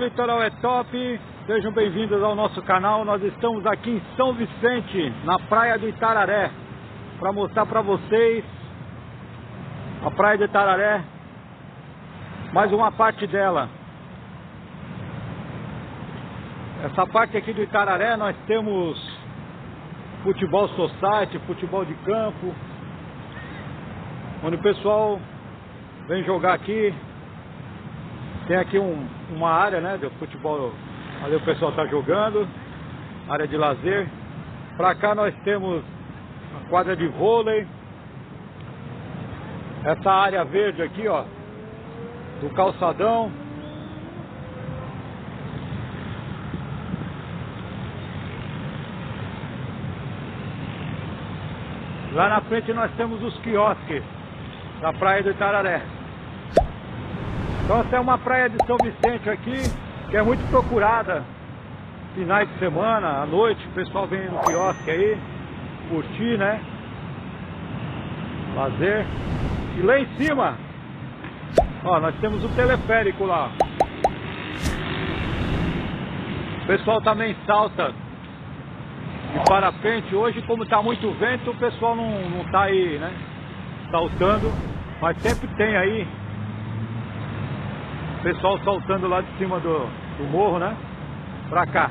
litoral é top, sejam bem-vindos ao nosso canal. Nós estamos aqui em São Vicente, na praia do Itararé, para mostrar para vocês a praia do Itararé, mais uma parte dela. Essa parte aqui do Itararé nós temos futebol society, futebol de campo, onde o pessoal vem jogar aqui. Tem aqui um, uma área né, de futebol, ali o pessoal está jogando, área de lazer. Para cá nós temos a quadra de vôlei. Essa área verde aqui, ó, do calçadão. Lá na frente nós temos os quiosques da praia do Itararé. Então essa é uma praia de São Vicente aqui, que é muito procurada finais de semana, à noite, o pessoal vem no quiosque aí, curtir, né? Lazer. E lá em cima, ó, nós temos o teleférico lá. O pessoal também salta de parapente. Hoje, como está muito vento, o pessoal não, não tá aí, né? Saltando. Mas sempre tem aí pessoal saltando lá de cima do, do morro, né? Pra cá.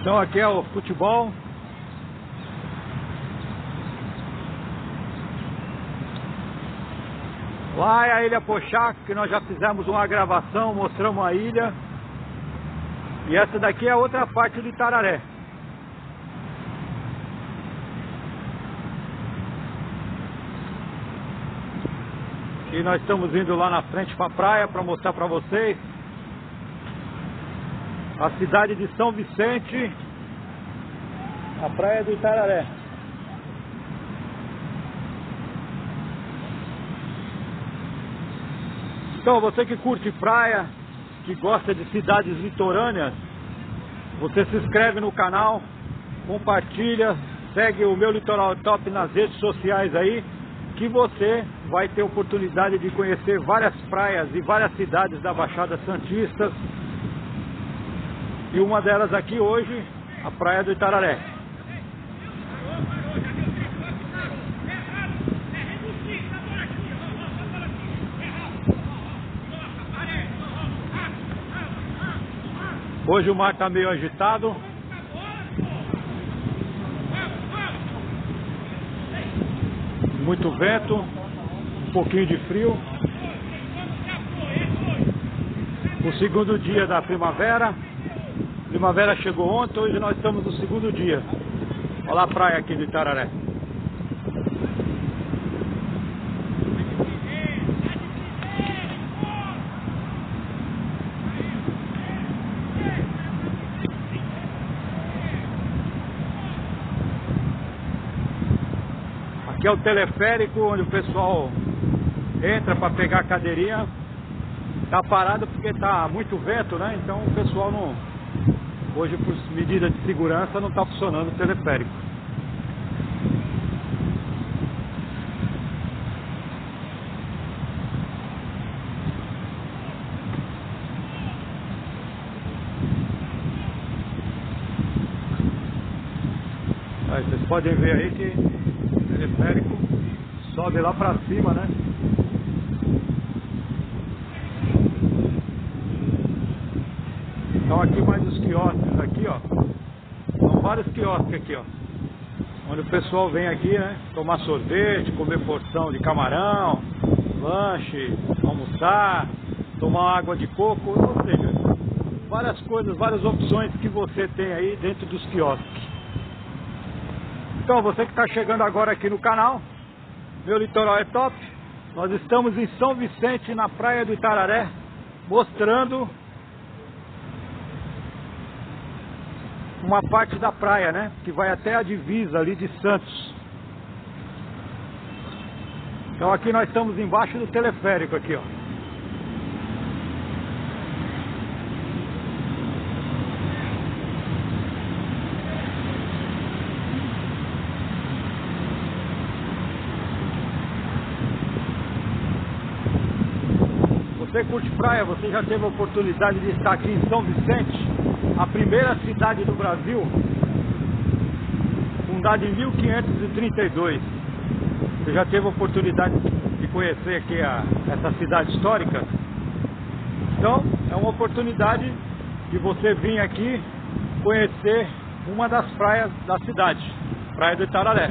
Então aqui é o futebol. Lá é a Ilha Pochac, que nós já fizemos uma gravação, mostramos a ilha. E essa daqui é outra parte do Itararé. E nós estamos indo lá na frente para a praia para mostrar para vocês a cidade de São Vicente, a praia do Itararé. Então, você que curte praia, que gosta de cidades litorâneas, você se inscreve no canal, compartilha, segue o meu Litoral Top nas redes sociais aí, que você vai ter oportunidade de conhecer várias praias e várias cidades da Baixada Santista. E uma delas aqui hoje, a Praia do Itararé. Hoje o mar está meio agitado. Muito vento, um pouquinho de frio. O segundo dia da primavera. Primavera chegou ontem, hoje nós estamos no segundo dia. Olha a praia aqui de Itararé. Aqui é o teleférico onde o pessoal entra para pegar a cadeirinha. Tá parado porque tá muito vento, né? Então o pessoal não. Hoje por medida de segurança não está funcionando o teleférico. Aí, vocês podem ver aí que teleférico sobe lá pra cima, né? Então aqui mais os quiosques aqui, ó. São vários quiosques aqui, ó. Onde o pessoal vem aqui, né? Tomar sorvete, comer porção de camarão, lanche, almoçar, tomar água de coco, ou seja, várias coisas, várias opções que você tem aí dentro dos quiosques. Então, você que está chegando agora aqui no canal, meu litoral é top. Nós estamos em São Vicente, na praia do Itararé, mostrando uma parte da praia, né? Que vai até a divisa ali de Santos. Então aqui nós estamos embaixo do teleférico aqui, ó. Você curte praia, você já teve a oportunidade de estar aqui em São Vicente, a primeira cidade do Brasil, fundada em 1532. Você já teve a oportunidade de conhecer aqui a, essa cidade histórica? Então, é uma oportunidade de você vir aqui conhecer uma das praias da cidade, Praia do Itararé.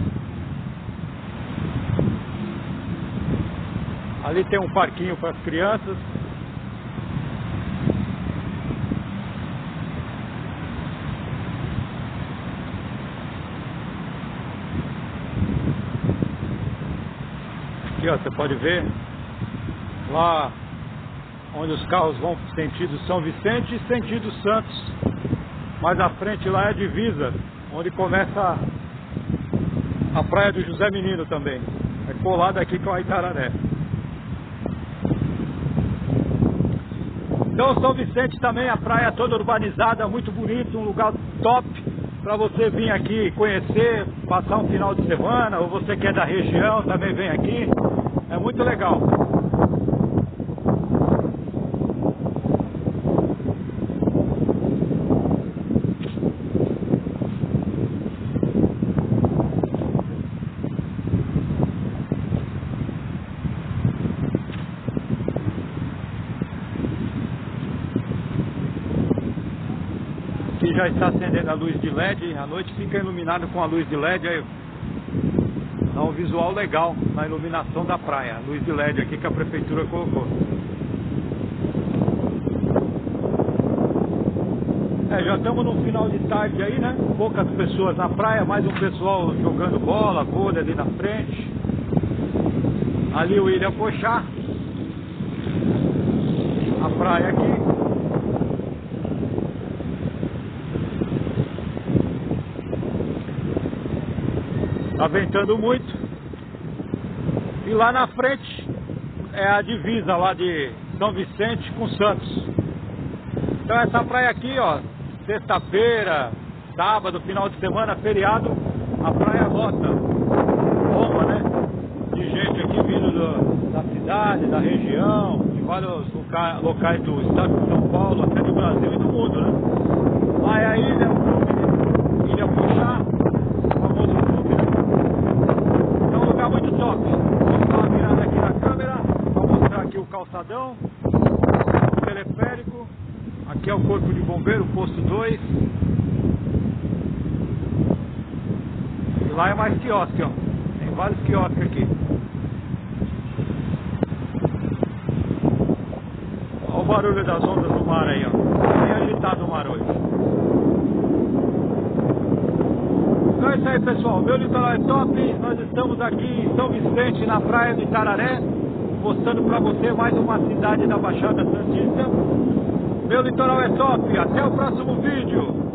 Ali tem um parquinho para as crianças. Aqui ó, você pode ver lá onde os carros vão sentido São Vicente e sentido Santos. Mais à frente lá é a divisa, onde começa a praia do José Menino também. É colado aqui com a Itararé. Então São Vicente também, a praia toda urbanizada, muito bonito, um lugar top para você vir aqui conhecer, passar um final de semana, ou você que é da região também vem aqui. É muito legal. Aqui já está acendendo a luz de LED, a noite fica iluminado com a luz de LED, aí dá um visual legal na iluminação da praia, luz de LED aqui que a prefeitura colocou. É, já estamos no final de tarde aí, né? Poucas pessoas na praia, mais um pessoal jogando bola, vôlei ali na frente. Ali o Ilha Pochá. A praia aqui. Tá ventando muito. E lá na frente é a divisa lá de São Vicente com Santos. Então essa praia aqui, ó, sexta-feira, sábado, final de semana, feriado, a praia rota. Bomba, né? De gente aqui vindo do, da cidade, da região, de vários loca locais do estado de São Paulo, até do Brasil e do mundo, né? Lá é a ilha, Ilha Puxá, famoso clube, né? É um lugar muito top. Vou dar uma mirada aqui na câmera para mostrar aqui o calçadão, o teleférico. Aqui é o corpo de bombeiro, posto 2. E lá é mais quiosque, ó. Tem vários quiosques aqui. Olha o barulho das ondas do mar aí, ó. Bem agitado o mar hoje. Então é isso aí, pessoal. Meu litoral é top. Nós estamos aqui em São Vicente, na praia do Itararé, mostrando para você mais uma cidade da Baixada Santista. Meu litoral é top. Até o próximo vídeo.